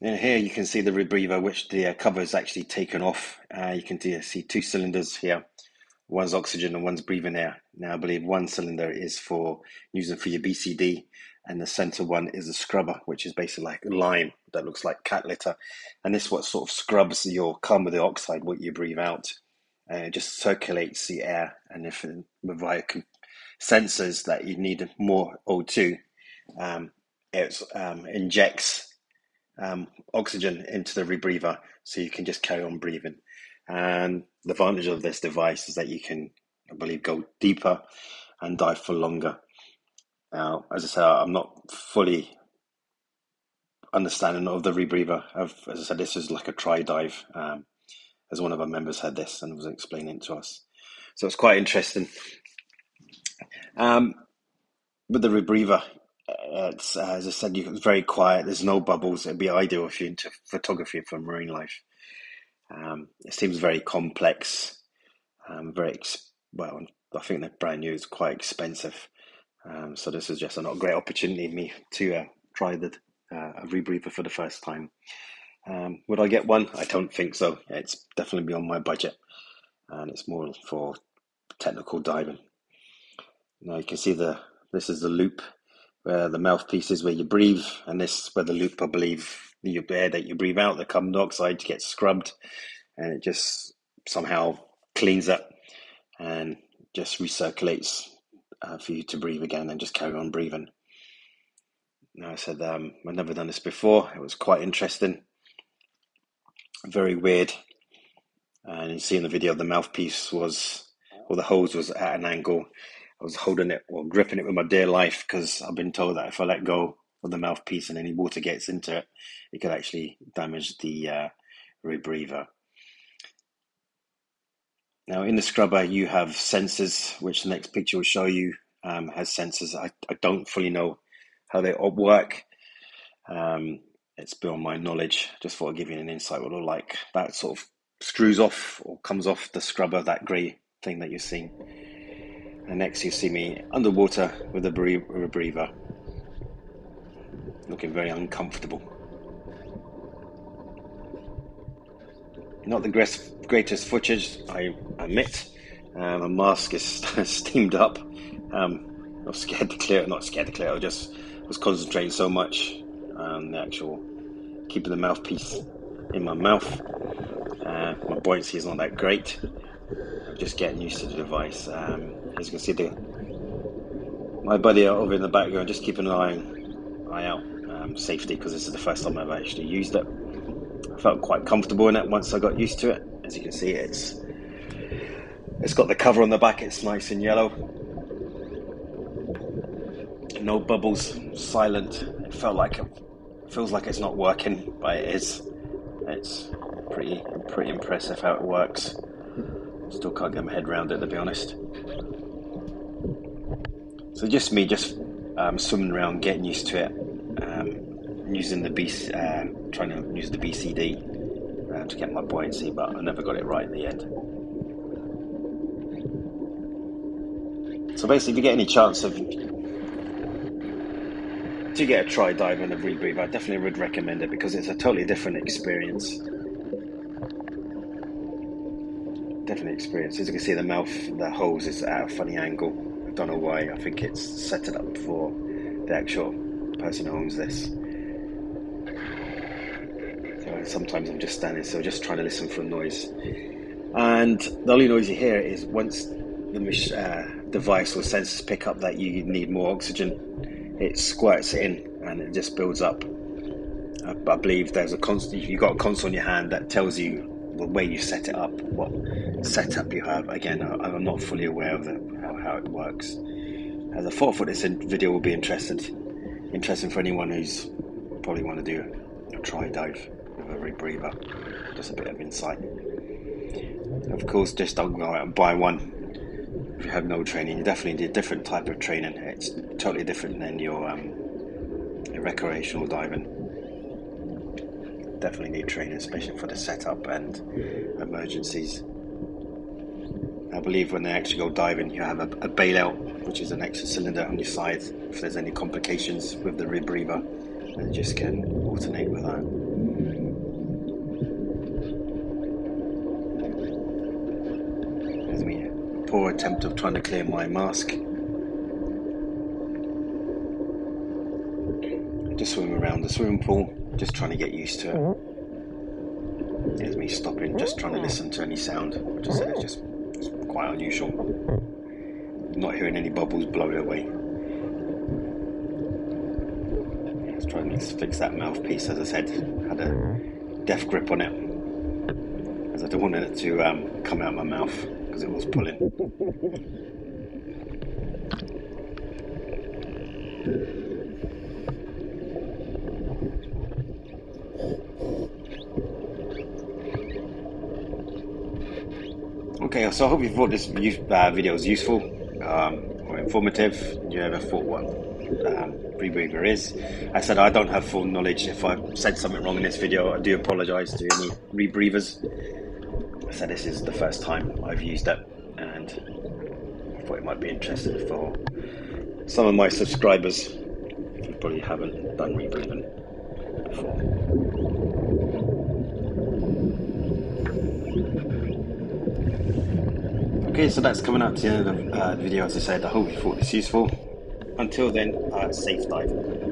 And here you can see the rebreather, which the uh, cover is actually taken off. Uh, you can see two cylinders here. One's oxygen and one's breathing air. Now, I believe one cylinder is for using for your BCD, and the center one is a scrubber, which is basically like lime that looks like cat litter. And this what sort of scrubs your carbon dioxide, what you breathe out. And it just circulates the air. And if with via sensors that you need more O2, um, it um, injects um, oxygen into the rebreather so you can just carry on breathing. And the advantage of this device is that you can, I believe, go deeper and dive for longer. Now, as I said, I'm not fully understanding of the rebreather. I've, as I said, this is like a try dive, um, as one of our members had this and was explaining it to us. So it's quite interesting. Um, with the rebreather, uh, as I said, it's very quiet. There's no bubbles. It'd be ideal if you're into photography for marine life. Um, it seems very complex. Um, very ex- well. I think the brand new is quite expensive. Um, so this is just a great opportunity for me to uh, try the uh, a rebreather for the first time. Um, would I get one? I don't think so. It's definitely beyond my budget, and it's more for technical diving. Now you can see the this is the loop where the mouthpiece is where you breathe, and this where the loop, I believe, the air that you breathe out, the carbon dioxide gets scrubbed, and it just somehow cleans up and just recirculates uh, for you to breathe again and just carry on breathing. Now, I said um, I've never done this before. It was quite interesting, very weird. And you see in the video, the mouthpiece was, or the hose was at an angle I was holding it or gripping it with my dear life because I've been told that if I let go of the mouthpiece and any water gets into it, it could actually damage the uh, rebreather. Now, in the scrubber, you have sensors, which the next picture will show you um, has sensors. I, I don't fully know how they work. Um, it's beyond my knowledge. Just thought I'd give you an insight what it like. That sort of screws off or comes off the scrubber, that grey thing that you're seeing. And next you see me underwater with a rebreather, looking very uncomfortable. Not the greatest footage, I admit. Um, my mask is steamed up. Um, I was scared to clear it, not scared to clear it, I just was concentrating so much on the actual keeping the mouthpiece in my mouth. Uh, my buoyancy is not that great. I'm just getting used to the device. Um, as you can see, the, my buddy over in the background just keeping an eye, eye out, um, safety, because this is the first time I've actually used it. I felt quite comfortable in it once I got used to it. As you can see, it's it's got the cover on the back. It's nice and yellow. No bubbles, silent. It felt like it feels like it's not working, but it is. It's pretty pretty impressive how it works. Still can't get my head around it to be honest. So just me, just um, swimming around, getting used to it, um, using the B, uh, trying to use the BCD uh, to get my buoyancy, but I never got it right in the end. So basically, if you get any chance of to get a try dive and a rebreathe, I definitely would recommend it because it's a totally different experience. Definitely experience. As you can see, the mouth, the hose is at a funny angle don't know why. I think it's set it up for the actual person who owns this. So sometimes I'm just standing still, just trying to listen for a noise. And the only noise you hear is once the uh, device or sensors pick up that you need more oxygen, it squirts it in and it just builds up. I, I believe there's a constant. You've got a console in your hand that tells you the way you set it up, what setup you have. Again, I, am not fully aware of the, how, it works. As a thought for this video will be interested, interesting for anyone who's probably want to do a try dive with a rebreather. Just a bit of insight. Of course, just don't go out and buy one if you have no training. You definitely need a different type of training. It's totally different than your, um, your recreational diving definitely need training, especially for the setup and emergencies. I believe when they actually go diving, you have a, a bailout, which is an extra cylinder on your side. if there's any complications with the rebreather, and just can alternate with that. There's me, poor attempt of trying to clear my mask. Just swim around the swimming pool, just trying to get used to it. There's me stopping, just trying to listen to any sound, Just is just quite unusual. Not hearing any bubbles blow away. Let's try and fix that mouthpiece, as I said, had a death grip on it, as I don't want it to um, come out of my mouth because it was pulling. So I hope you thought this uh, video was useful um, or informative. You ever thought what um, rebreather is? I said I don't have full knowledge. If I said something wrong in this video, I do apologise to any rebreathers. I said this is the first time I've used it, and I thought it might be interesting for some of my subscribers who probably haven't done rebreathing before. Okay, so that's coming up to the end of the uh, video. As I said, I hope you thought this useful. Until then, uh, safe diving.